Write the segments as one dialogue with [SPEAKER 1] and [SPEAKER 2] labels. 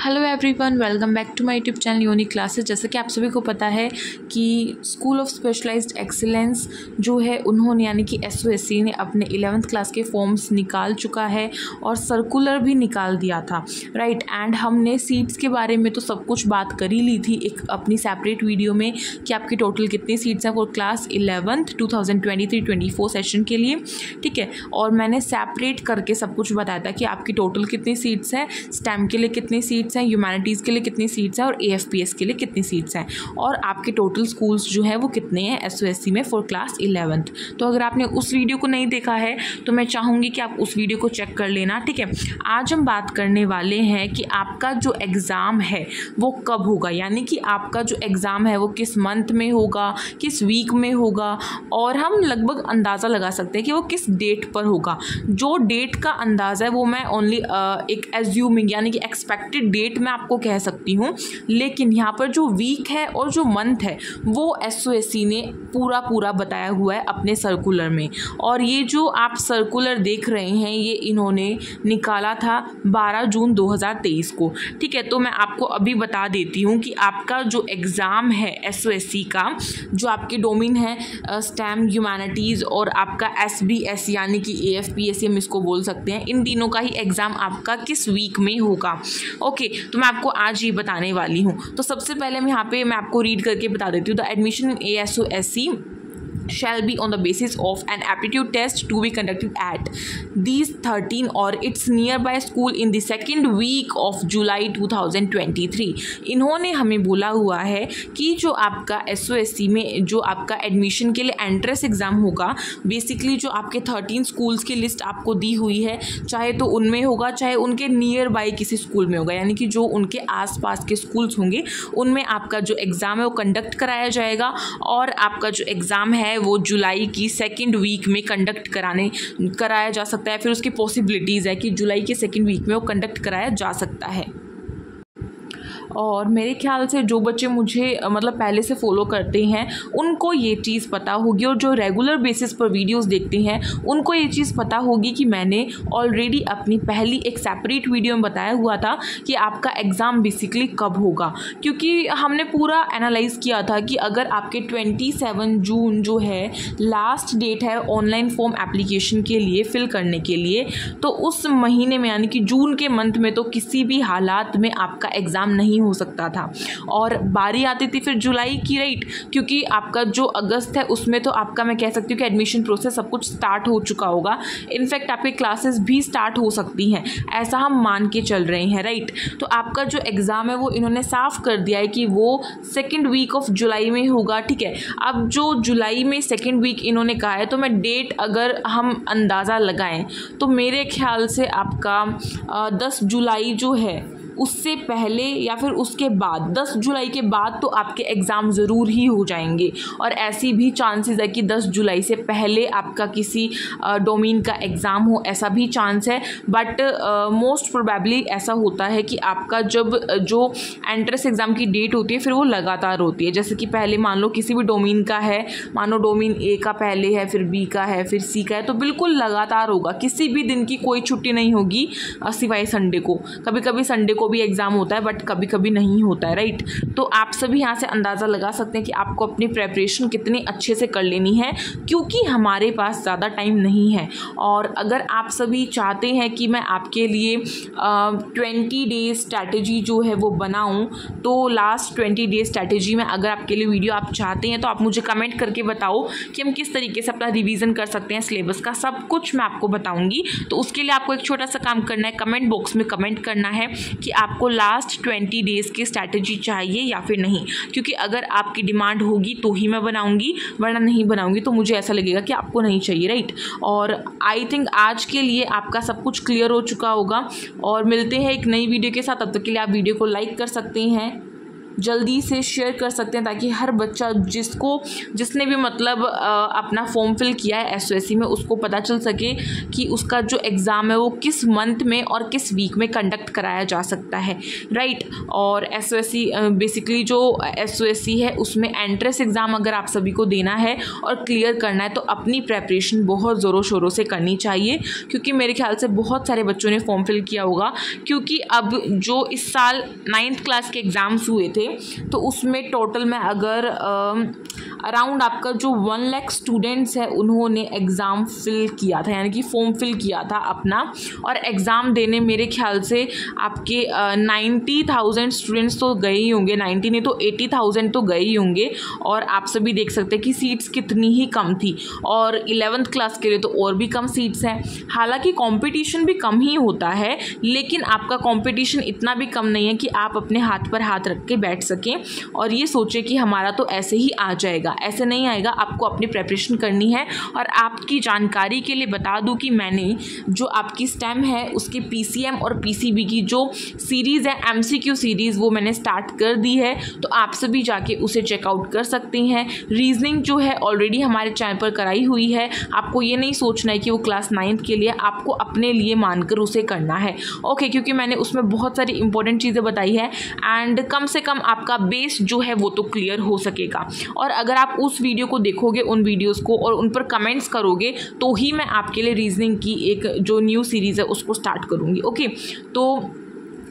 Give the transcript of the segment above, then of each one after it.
[SPEAKER 1] Hello everyone welcome back to my YouTube channel unique classes जैसे कि आप सभी को पता है कि स्कूल ऑफ़ स्पेशलाइज्ड एक्सीलेंस जो है उन्होंने यानी कि एसओएससी ने अपने इलेवेंथ क्लास के फॉर्म्स निकाल चुका है और सर्कुलर भी निकाल दिया था। राइट right, एंड हमने सीट्स के बारे में तो सब कुछ बात कर ही ली थी एक अपनी सेपरेट वीडियो में कि आपकी टोटल कितनी सीट्स हैं for class eleventh two thousand session के लिए। ठीक है और मैंने सेपरेट करके सब कुछ बताया था कि आपकी टोटल कितनी सीट्स हैं स्टैम के लिए कितनी सीट्स सीट्स हैं ह्यूमैनिटीज़ के लिए कितनी सीट्स हैं और ए के लिए कितनी सीट्स हैं? और आपके टोटल स्कूल्स जो हैं, वो कितने हैं एस में फॉर क्लास इलेवंथ तो अगर आपने उस वीडियो को नहीं देखा है तो मैं चाहूँगी कि आप उस वीडियो को चेक कर लेना, ठीक है? आज हम बात करने वाले हैं कि आपका जो एग्ज़ाम है, वो कब होगा? यानी कि आपका जो एग्ज़ाम है, वो किस मंथ में होगा, किस वीक में होगा? और हम लगभग अंदाज़ा लगा सकते हैं कि वो किस डेट पर होगा। जो डेट का अंदाज़ा है, वो मैं ओनली एक एज्यूमिंग यानी कि एक्सपेक्टेड डेट मैं आपको कह सकती हूँ। लेकिन यहाँ पर जो वीक है और जो मंथ है, वो एसओएससी ने पूरा पूरा बताया हुआ है अपने सर्कुलर में। और ये जो आप सर्कुलर देख रहे हैं, ये इन्होंने निकाला था 12 जून 2023 को। ठीक है तो मैं आपको अभी बता देती हूँ कि आपका जो एग्ज़ाम है एस का, जो आपके डोमिन है स्टैम ह्यूमैनिटीज़ और आपका एस बी एस यानी कि A F P S C हम इसको बोल सकते हैं, इन तीनों का ही एग्ज़ाम आपका किस वीक में होगा। ओके तो मैं आपको आज ये बताने वाली हूँ। तो सबसे पहले मैं यहाँ पे मैं आपको रीड करके बता देती हूँ। The admission A S O S C shall be on the basis of an aptitude test to be conducted at these 13 or its nearby school in the second week of July 2023 इन्होंने हमें बोला हुआ है कि जो आपका S में जो आपका एडमिशन के लिए एंट्रेंस एग्ज़ाम होगा बेसिकली जो आपके थर्टीन स्कूल्स की लिस्ट आपको दी हुई है, चाहे तो उनमें होगा, चाहे उनके नियर बाई किसी स्कूल में होगा, यानी कि जो उनके आसपास के स्कूल्स होंगे, उनमें आपका जो एग्ज़ाम है वो कंडक्ट कराया जाएगा और आपका जो एग्ज़ाम है है वो जुलाई की सेकेंड वीक में कंडक्ट कराने, कराया जा सकता है। फिर उसकी पॉसिबिलिटीज़ है कि जुलाई के सेकेंड वीक में वो कंडक्ट कराया जा सकता है। और मेरे ख्याल से जो बच्चे मुझे मतलब पहले से फॉलो करते हैं, उनको ये चीज़ पता होगी और जो रेगुलर बेसिस पर वीडियोस देखते हैं, उनको ये चीज़ पता होगी कि मैंने ऑलरेडी अपनी पहली एक सेपरेट वीडियो में बताया हुआ था कि आपका एग्ज़ाम बेसिकली कब होगा। क्योंकि हमने पूरा एनालाइज किया था कि अगर आपके ट्वेंटी सेवन जून जो है लास्ट डेट है ऑनलाइन फॉर्म एप्लीकेशन के लिए फिल करने के लिए तो उस महीने में, यानी कि जून के मंथ में तो किसी भी हालात में आपका एग्ज़ाम नहीं हो सकता था। और बारी आती थी फिर जुलाई की राइट क्योंकि आपका जो अगस्त है, उसमें तो आपका मैं कह सकती हूँ कि एडमिशन प्रोसेस सब कुछ स्टार्ट हो चुका होगा। इनफैक्ट आपके क्लासेस भी स्टार्ट हो सकती हैं। ऐसा हम मान के चल रहे हैं राइट तो आपका जो एग्ज़ाम है, वो इन्होंने साफ़ कर दिया है कि वो सेकेंड वीक ऑफ़ जुलाई में होगा, ठीक है? अब जो जुलाई में सेकेंड वीक इन्होंने कहा है तो मैं डेट अगर हम अंदाज़ा लगाएँ तो मेरे ख्याल से आपका दस जुलाई जो है उससे पहले या फिर उसके बाद, दस जुलाई के बाद तो आपके एग्ज़ाम ज़रूर ही हो जाएँगे। और ऐसी भी चांसेस है कि दस जुलाई से पहले आपका किसी डोमेन का एग्ज़ाम हो, ऐसा भी चांस है। बट मोस्ट प्रोबेबली ऐसा होता है कि आपका जब जो एंट्रेंस एग्ज़ाम की डेट होती है, फिर वो लगातार होती है। जैसे कि पहले मान लो किसी भी डोमेन का है, मानो डोमेन ए का पहले है, फिर बी का है, फिर सी का है तो बिल्कुल लगातार होगा। किसी भी दिन की कोई छुट्टी नहीं होगी सिवाय संडे को। कभी कभी संडे को भी एग्ज़ाम होता है बट कभी कभी नहीं होता है राइट तो आप सभी यहाँ से अंदाज़ा लगा सकते हैं कि आपको अपनी प्रेपरेशन कितनी अच्छे से कर लेनी है, क्योंकि हमारे पास ज़्यादा टाइम नहीं है। और अगर आप सभी चाहते हैं कि मैं आपके लिए ट्वेंटी डेज़ स्ट्रैटेजी जो है वो बनाऊँ तो लास्ट ट्वेंटी डेज़ स्ट्रैटेजी में अगर आपके लिए वीडियो आप चाहते हैं तो आप मुझे कमेंट करके बताओ कि हम किस तरीके से अपना रिवीजन कर सकते हैं सिलेबस का। सब कुछ मैं आपको बताऊँगी। तो उसके लिए आपको एक छोटा सा काम करना है कमेंट बॉक्स में कमेंट करना है कि आपको लास्ट ट्वेंटी डेज़ की स्ट्रैटेजी चाहिए या फिर नहीं? क्योंकि अगर आपकी डिमांड होगी तो ही मैं बनाऊँगी, वरना नहीं बनाऊँगी तो मुझे ऐसा लगेगा कि आपको नहीं चाहिए राइट और आई थिंक आज के लिए आपका सब कुछ क्लियर हो चुका होगा। और मिलते हैं एक नई वीडियो के साथ। तब तक के लिए आप वीडियो को लाइक कर सकते हैं। जल्दी से शेयर कर सकते हैं ताकि हर बच्चा जिसको, जिसने भी मतलब अपना फॉर्म फिल किया है एस में, उसको पता चल सके कि उसका जो एग्ज़ाम है वो किस मंथ में और किस वीक में कंडक्ट कराया जा सकता है। राइट और एस बेसिकली जो एस है, उसमें एंट्रेंस एग्ज़ाम अगर आप सभी को देना है और क्लियर करना है तो अपनी प्रेपरेशन बहुत ज़ोरों शोरों से करनी चाहिए। क्योंकि मेरे ख्याल से बहुत सारे बच्चों ने फॉर्म फिल किया होगा, क्योंकि अब जो इस साल नाइन्थ क्लास के एग्ज़ाम्स हुए थे तो उसमें टोटल में अगर अराउंड आपका जो वन लैख स्टूडेंट्स है, उन्होंने एग्ज़ाम फिल किया था, यानी कि फॉर्म फिल किया था अपना, और एग्ज़ाम देने मेरे ख्याल से आपके नाइन्टी थाउज़ेंड स्टूडेंट्स तो गए ही होंगे नाइन्टी नहीं तो एटी थाउज़ेंड तो गए ही होंगे, और आप सभी देख सकते हैं कि सीट्स कितनी ही कम थी, और इलेवंथ क्लास के लिए तो और भी कम सीट्स हैं। हालाँकि कंपटीशन भी कम ही होता है, लेकिन आपका कंपटीशन इतना भी कम नहीं है कि आप अपने हाथ पर हाथ रख के बैठ सकें और ये सोचें कि हमारा तो ऐसे ही आ जाएगा। ऐसे नहीं आएगा, आपको अपनी प्रेपरेशन करनी है और आपकी जानकारी के लिए बता दूँ कि मैंने जो आपकी स्टेम है, उसके पीसीएम और पीसीबी की जो सीरीज़ है एमसीक्यू सीरीज़ वो मैंने स्टार्ट कर दी है। तो आप सभी जाके उसे चेकआउट कर सकते हैं। रीजनिंग जो है ऑलरेडी हमारे चैनल पर कराई हुई है। आपको ये नहीं सोचना है कि वो क्लास नाइन्थ के लिए आपको अपने लिए मानकर उसे करना है। ओके क्योंकि मैंने उसमें बहुत सारी इंपॉर्टेंट चीज़ें बताई है। एंड कम से कम आपका बेस जो है वो तो क्लियर हो सकेगा। और अगर आप उस वीडियो को देखोगे, उन वीडियोज़ को और उन पर कमेंट्स करोगे तो ही मैं आपके लिए रीजनिंग की एक जो न्यू सीरीज़ है, उसको स्टार्ट करूँगी ओके तो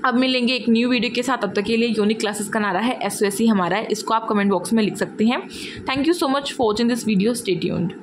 [SPEAKER 1] अब मिलेंगे एक न्यू वीडियो के साथ। अब तक के लिए यूनिक क्लासेस का नारा है एस हमारा है, इसको आप कमेंट बॉक्स में लिख सकते हैं। Thank you so much for watching this video stay tuned